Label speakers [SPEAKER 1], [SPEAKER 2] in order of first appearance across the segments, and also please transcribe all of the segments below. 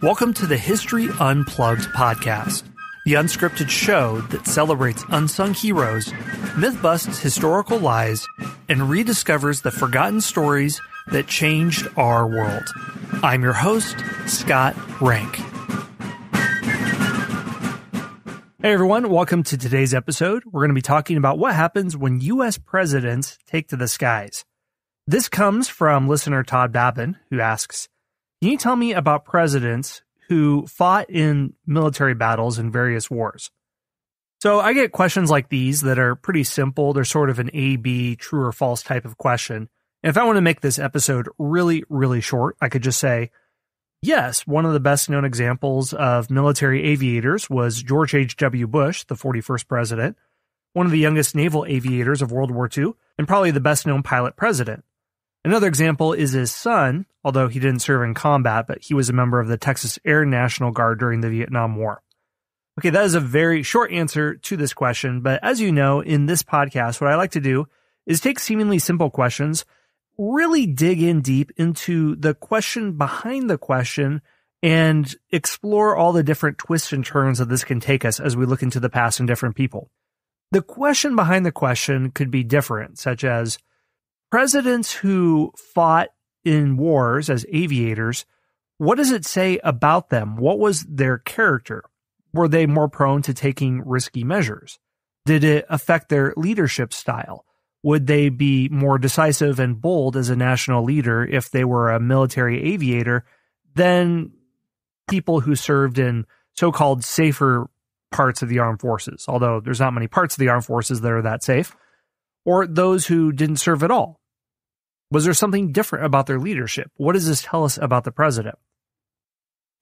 [SPEAKER 1] Welcome to the History Unplugged podcast, the unscripted show that celebrates unsung heroes, myth busts historical lies, and rediscovers the forgotten stories that changed our world. I'm your host, Scott Rank. Hey everyone, welcome to today's episode. We're going to be talking about what happens when U.S. presidents take to the skies. This comes from listener Todd Babin, who asks, can you tell me about presidents who fought in military battles in various wars? So I get questions like these that are pretty simple. They're sort of an A, B, true or false type of question. And if I want to make this episode really, really short, I could just say, yes, one of the best known examples of military aviators was George H.W. Bush, the 41st president, one of the youngest naval aviators of World War II, and probably the best known pilot president. Another example is his son, although he didn't serve in combat, but he was a member of the Texas Air National Guard during the Vietnam War. Okay, that is a very short answer to this question, but as you know, in this podcast, what I like to do is take seemingly simple questions, really dig in deep into the question behind the question and explore all the different twists and turns that this can take us as we look into the past and different people. The question behind the question could be different, such as, presidents who fought in wars as aviators, what does it say about them? What was their character? Were they more prone to taking risky measures? Did it affect their leadership style? Would they be more decisive and bold as a national leader if they were a military aviator than people who served in so called safer parts of the armed forces? Although there's not many parts of the armed forces that are that safe or those who didn't serve at all? Was there something different about their leadership? What does this tell us about the president?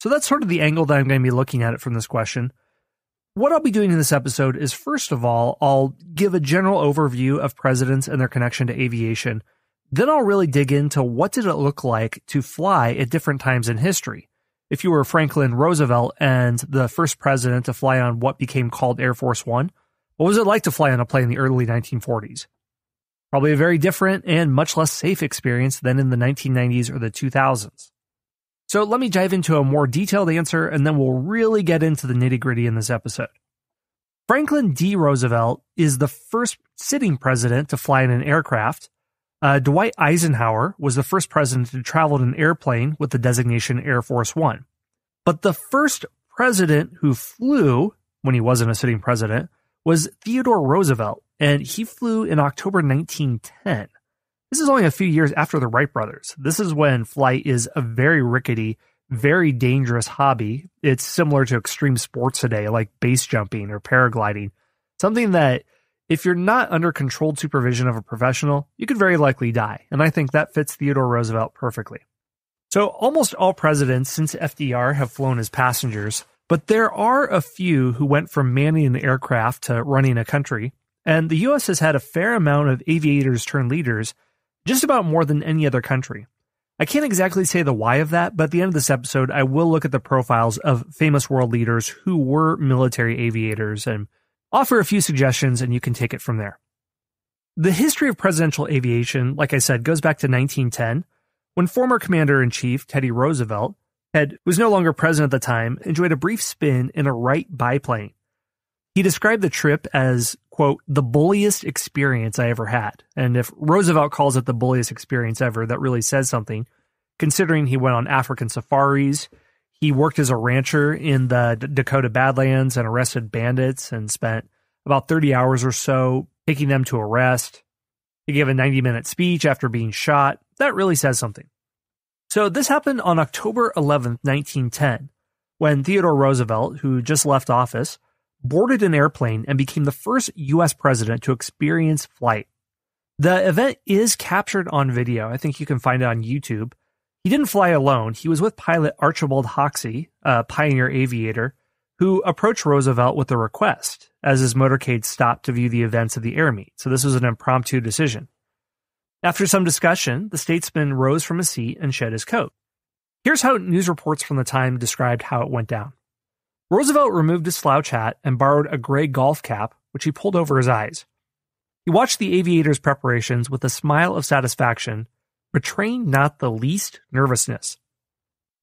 [SPEAKER 1] So that's sort of the angle that I'm going to be looking at it from this question. What I'll be doing in this episode is first of all, I'll give a general overview of presidents and their connection to aviation. Then I'll really dig into what did it look like to fly at different times in history. If you were Franklin Roosevelt and the first president to fly on what became called Air Force One, what was it like to fly on a plane in the early 1940s? Probably a very different and much less safe experience than in the 1990s or the 2000s. So let me dive into a more detailed answer and then we'll really get into the nitty gritty in this episode. Franklin D. Roosevelt is the first sitting president to fly in an aircraft. Uh, Dwight Eisenhower was the first president to travel in an airplane with the designation Air Force One. But the first president who flew, when he wasn't a sitting president, was Theodore Roosevelt, and he flew in October 1910. This is only a few years after the Wright brothers. This is when flight is a very rickety, very dangerous hobby. It's similar to extreme sports today, like base jumping or paragliding. Something that, if you're not under controlled supervision of a professional, you could very likely die. And I think that fits Theodore Roosevelt perfectly. So, almost all presidents since FDR have flown as passengers. But there are a few who went from manning an aircraft to running a country, and the US has had a fair amount of aviators turn leaders, just about more than any other country. I can't exactly say the why of that, but at the end of this episode, I will look at the profiles of famous world leaders who were military aviators and offer a few suggestions, and you can take it from there. The history of presidential aviation, like I said, goes back to 1910, when former Commander in Chief Teddy Roosevelt had was no longer president at the time, enjoyed a brief spin in a Wright biplane. He described the trip as, quote, the bulliest experience I ever had. And if Roosevelt calls it the bulliest experience ever, that really says something, considering he went on African safaris, he worked as a rancher in the D- Dakota Badlands and arrested bandits and spent about 30 hours or so taking them to arrest. He gave a 90 minute speech after being shot. That really says something. So this happened on October 11th, 1910, when Theodore Roosevelt, who just left office, boarded an airplane and became the first US president to experience flight. The event is captured on video. I think you can find it on YouTube. He didn't fly alone. He was with pilot Archibald Hoxsey, a pioneer aviator, who approached Roosevelt with a request as his motorcade stopped to view the events of the air meet. So this was an impromptu decision. After some discussion, the statesman rose from his seat and shed his coat. Here's how news reports from the time described how it went down. Roosevelt removed his slouch hat and borrowed a gray golf cap, which he pulled over his eyes. He watched the aviator's preparations with a smile of satisfaction, betraying not the least nervousness.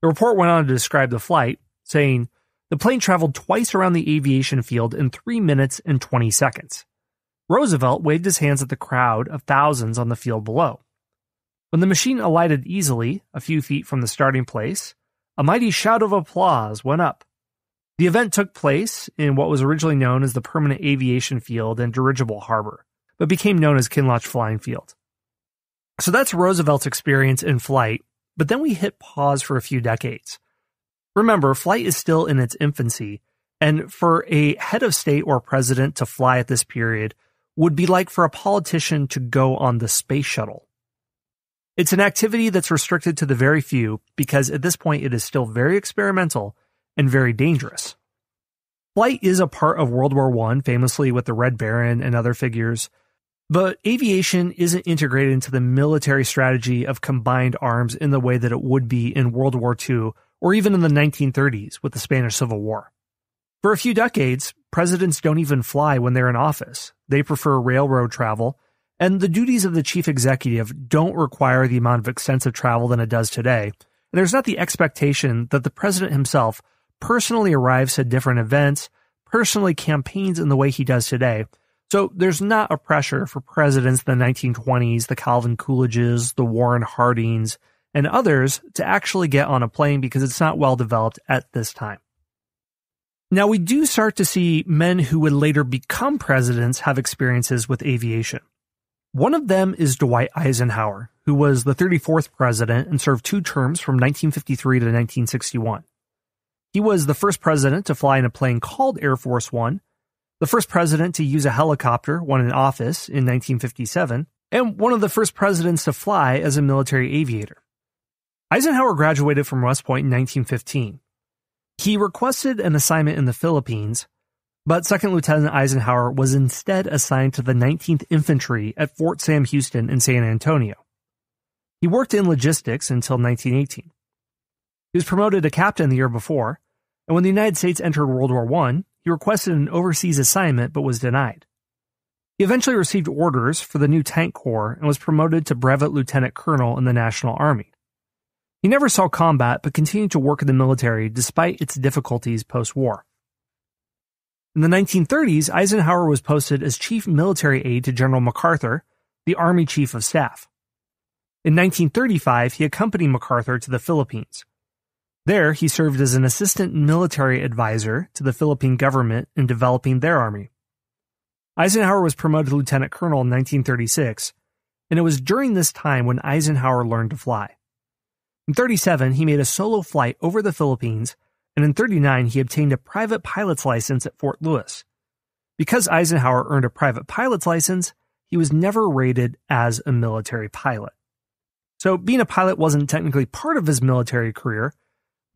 [SPEAKER 1] The report went on to describe the flight, saying, the plane traveled twice around the aviation field in 3 minutes and 20 seconds. Roosevelt waved his hands at the crowd of thousands on the field below. When the machine alighted easily, a few feet from the starting place, a mighty shout of applause went up. The event took place in what was originally known as the Permanent Aviation Field and Dirigible Harbor, but became known as Kinloch Flying Field. So that's Roosevelt's experience in flight, but then we hit pause for a few decades. Remember, flight is still in its infancy, and for a head of state or president to fly at this period would be like for a politician to go on the space shuttle. It's an activity that's restricted to the very few because at this point it is still very experimental and very dangerous. Flight is a part of World War I, famously with the Red Baron and other figures, but aviation isn't integrated into the military strategy of combined arms in the way that it would be in World War II or even in the 1930s with the Spanish Civil War. For a few decades, presidents don't even fly when they're in office. They prefer railroad travel, and the duties of the chief executive don't require the amount of extensive travel than it does today. And there's not the expectation that the president himself personally arrives at different events, personally campaigns in the way he does today. So there's not a pressure for presidents in the 1920s, the Calvin Coolidges, the Warren Hardings, and others to actually get on a plane because it's not well developed at this time. Now, we do start to see men who would later become presidents have experiences with aviation. One of them is Dwight Eisenhower, who was the 34th president and served two terms from 1953 to 1961. He was the first president to fly in a plane called Air Force One, the first president to use a helicopter when in office in 1957, and one of the first presidents to fly as a military aviator. Eisenhower graduated from West Point in 1915. He requested an assignment in the Philippines, but Second Lieutenant Eisenhower was instead assigned to the 19th Infantry at Fort Sam Houston in San Antonio. He worked in logistics until 1918. He was promoted to captain the year before, and when the United States entered World War I, he requested an overseas assignment but was denied. He eventually received orders for the new Tank Corps and was promoted to brevet lieutenant colonel in the National Army. He never saw combat but continued to work in the military despite its difficulties post war. In the 1930s, Eisenhower was posted as chief military aide to General MacArthur, the Army Chief of Staff. In 1935, he accompanied MacArthur to the Philippines. There, he served as an assistant military advisor to the Philippine government in developing their army. Eisenhower was promoted to lieutenant colonel in 1936, and it was during this time when Eisenhower learned to fly. In 37, he made a solo flight over the Philippines, and in 39, he obtained a private pilot's license at Fort Lewis. Because Eisenhower earned a private pilot's license, he was never rated as a military pilot. So being a pilot wasn't technically part of his military career,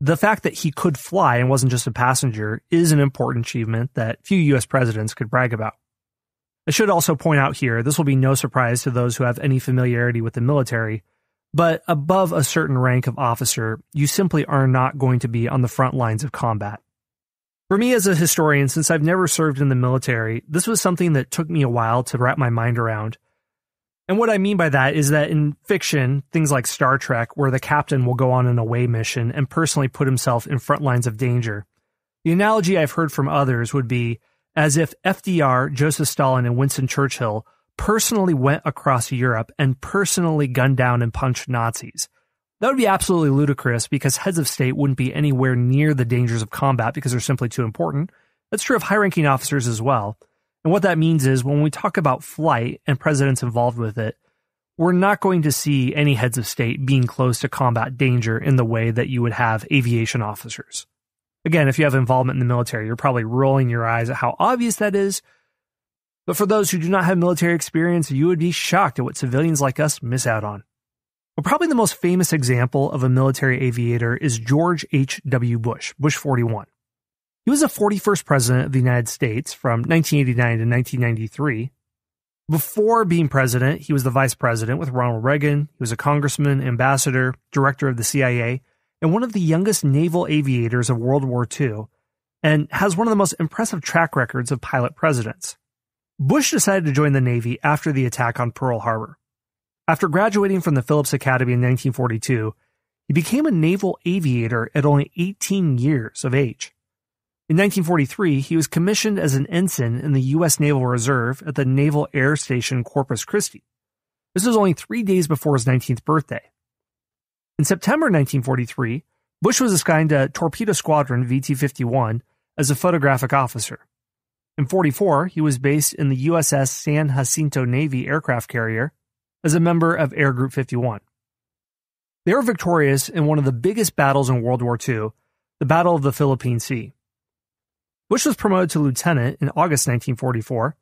[SPEAKER 1] the fact that he could fly and wasn't just a passenger is an important achievement that few US presidents could brag about. I should also point out here, this will be no surprise to those who have any familiarity with the military, but above a certain rank of officer, you simply are not going to be on the front lines of combat. For me as a historian, since I've never served in the military, this was something that took me a while to wrap my mind around. And what I mean by that is that in fiction, things like Star Trek, where the captain will go on an away mission and personally put himself in front lines of danger, the analogy I've heard from others would be as if FDR, Joseph Stalin, and Winston Churchill personally went across Europe and personally gunned down and punched Nazis. That would be absolutely ludicrous because heads of state wouldn't be anywhere near the dangers of combat because they're simply too important. That's true of high ranking officers as well. And what that means is when we talk about flight and presidents involved with it, we're not going to see any heads of state being close to combat danger in the way that you would have aviation officers. Again, if you have involvement in the military, you're probably rolling your eyes at how obvious that is. But for those who do not have military experience, you would be shocked at what civilians like us miss out on. But probably the most famous example of a military aviator is George H.W. Bush, Bush 41. He was the 41st president of the United States from 1989 to 1993. Before being president, he was the vice president with Ronald Reagan. He was a congressman, ambassador, director of the CIA, and one of the youngest naval aviators of World War II, and has one of the most impressive track records of pilot presidents. Bush decided to join the Navy after the attack on Pearl Harbor. After graduating from the Phillips Academy in 1942, he became a naval aviator at only 18 years of age. In 1943, he was commissioned as an ensign in the U.S. Naval Reserve at the Naval Air Station Corpus Christi. This was only three days before his 19th birthday. In September 1943, Bush was assigned to Torpedo Squadron VT 51 as a photographic officer. In 44, he was based in the USS San Jacinto Navy aircraft carrier as a member of Air Group 51. They were victorious in one of the biggest battles in World War II, the Battle of the Philippine Sea. Bush was promoted to lieutenant in August 1944,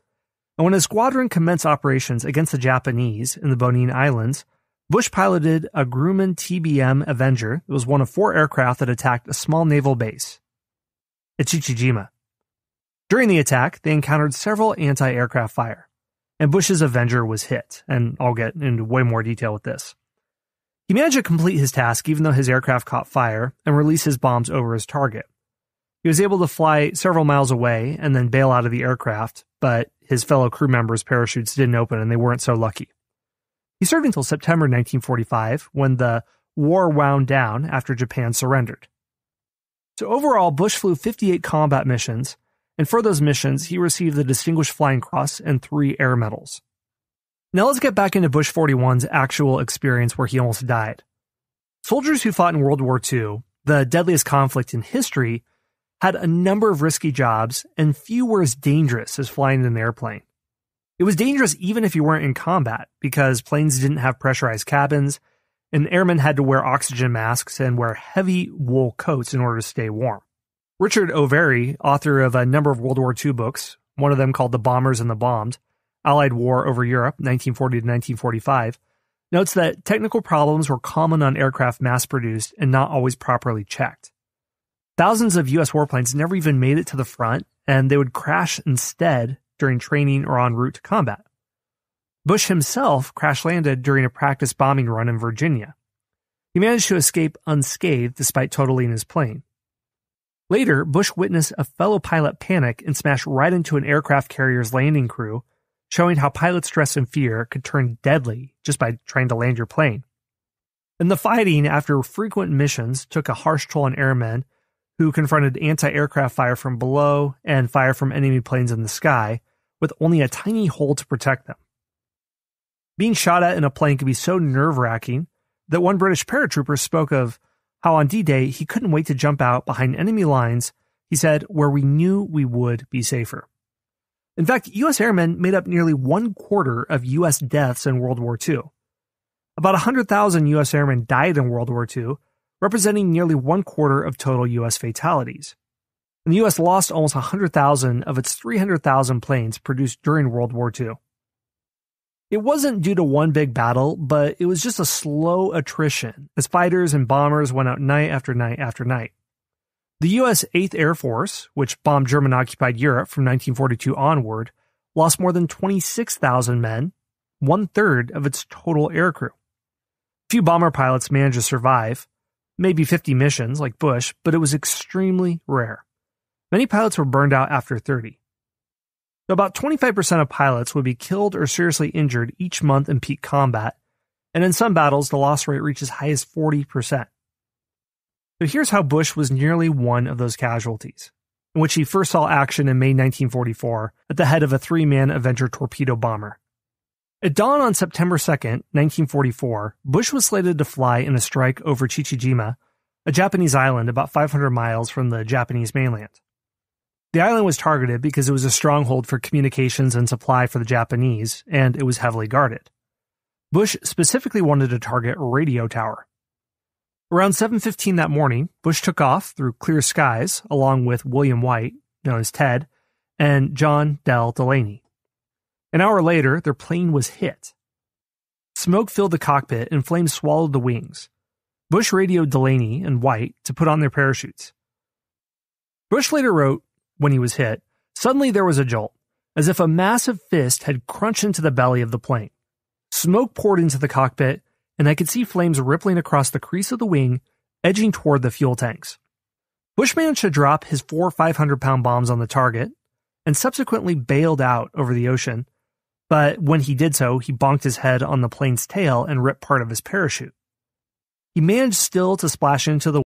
[SPEAKER 1] and when his squadron commenced operations against the Japanese in the Bonin Islands, Bush piloted a Grumman TBM Avenger that was one of four aircraft that attacked a small naval base at Chichijima. During the attack, they encountered several anti aircraft fire, and Bush's Avenger was hit, and I'll get into way more detail with this. He managed to complete his task even though his aircraft caught fire and released his bombs over his target. He was able to fly several miles away and then bail out of the aircraft, but his fellow crew members' parachutes didn't open and they weren't so lucky. He served until September 1945 when the war wound down after Japan surrendered. So overall, Bush flew 58 combat missions, and for those missions, he received the Distinguished Flying Cross and three air medals. Now let's get back into Bush 41's actual experience where he almost died. Soldiers who fought in World War II, the deadliest conflict in history, had a number of risky jobs, and few were as dangerous as flying in an airplane. It was dangerous even if you weren't in combat, because planes didn't have pressurized cabins, and airmen had to wear oxygen masks and wear heavy wool coats in order to stay warm. Richard Overy, author of a number of World War II books, one of them called The Bombers and the Bombed, Allied War over Europe, 1940 to 1945, notes that technical problems were common on aircraft mass produced and not always properly checked. Thousands of US warplanes never even made it to the front, and they would crash instead during training or en route to combat. Bush himself crash landed during a practice bombing run in Virginia. He managed to escape unscathed despite totaling his plane. Later, Bush witnessed a fellow pilot panic and smash right into an aircraft carrier's landing crew, showing how pilot stress and fear could turn deadly just by trying to land your plane. And the fighting after frequent missions took a harsh toll on airmen who confronted anti aircraft fire from below and fire from enemy planes in the sky, with only a tiny hole to protect them. Being shot at in a plane could be so nerve wracking that one British paratrooper spoke of how on D Day he couldn't wait to jump out behind enemy lines, he said, where we knew we would be safer. In fact, U.S. airmen made up nearly one quarter of U.S. deaths in World War II. About 100,000 U.S. airmen died in World War II, representing nearly one quarter of total U.S. fatalities. And the U.S. lost almost 100,000 of its 300,000 planes produced during World War II. It wasn't due to one big battle, but it was just a slow attrition as fighters and bombers went out night after night after night. The U.S. 8th Air Force, which bombed German occupied Europe from 1942 onward, lost more than 26,000 men, one third of its total aircrew. Few bomber pilots managed to survive, maybe 50 missions like Bush, but it was extremely rare. Many pilots were burned out after 30. So about 25% of pilots would be killed or seriously injured each month in peak combat, and in some battles, the loss rate reaches as high as 40%. So here's how Bush was nearly one of those casualties, in which he first saw action in May 1944 at the head of a three man Avenger torpedo bomber. At dawn on September 2, 1944, Bush was slated to fly in a strike over Chichijima, a Japanese island about 500 miles from the Japanese mainland. The island was targeted because it was a stronghold for communications and supply for the Japanese, and it was heavily guarded. Bush specifically wanted to target a radio tower. Around 7:15 that morning, Bush took off through clear skies along with William White, known as Ted, and John Dell Delaney. An hour later, their plane was hit. Smoke filled the cockpit and flames swallowed the wings. Bush radioed Delaney and White to put on their parachutes. Bush later wrote, when he was hit, suddenly there was a jolt, as if a massive fist had crunched into the belly of the plane. Smoke poured into the cockpit, and I could see flames rippling across the crease of the wing, edging toward the fuel tanks. Bush managed to drop his four 500 pound bombs on the target and subsequently bailed out over the ocean but when he did so, he bonked his head on the plane's tail and ripped part of his parachute. he managed still to splash into the